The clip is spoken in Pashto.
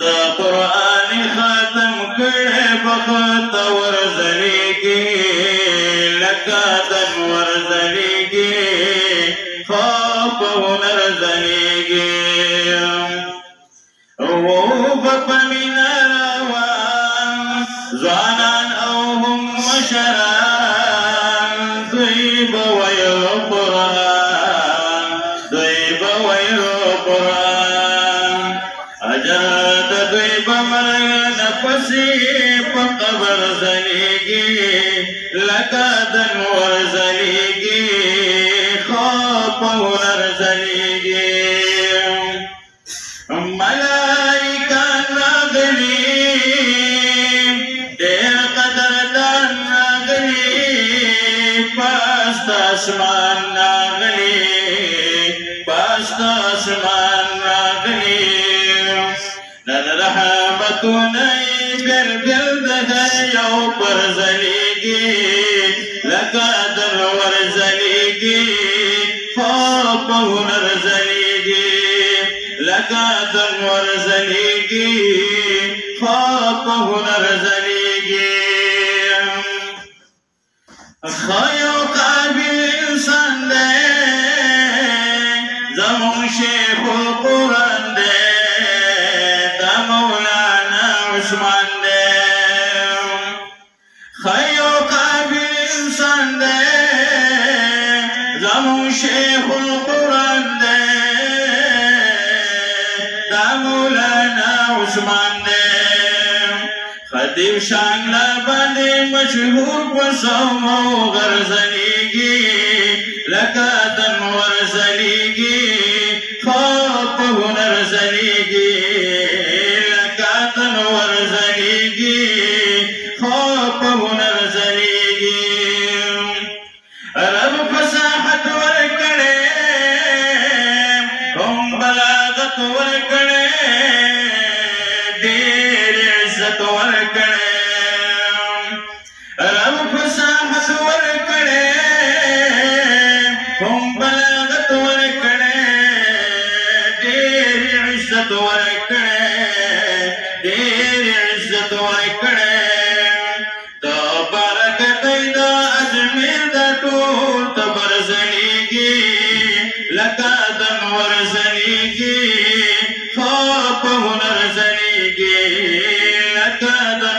دا قرآن خاتم کڑے بخت ورزلی گی لکا دن ورزلی گی خواب ونرزلی گی ووب پمین روان زوانان اوهم مشران ضیب ویو قرآن ضیب ویو قرآن عجب په مرګ نفسې په قبر زلېږي لکه د نور زلېږي خو په هنر زلېږي ملائکه راغلي ډېر قدردان راغلي پاست اسمان راغلي پاست اسمان راغلي تونۍ بیر بیر د یو پر زلیږي لکه درور زلیږي خواب هنر زلیږي لکه درور زلیږي خواب هنر زلیږي خیو قابل انسان دی زمون شیخ دشمن دی خیو قابل انسان دی زمون شیخ القرآن دی دا مولانا عثمان دی خطیب شانگلا باندې مشهور په سمو غرزنیږي لکه دم ورزنیږي خواب هنر زنیږي तवर कणे डेर सतर कणे रह ور زنیږي خو په هنر زنیږي لکه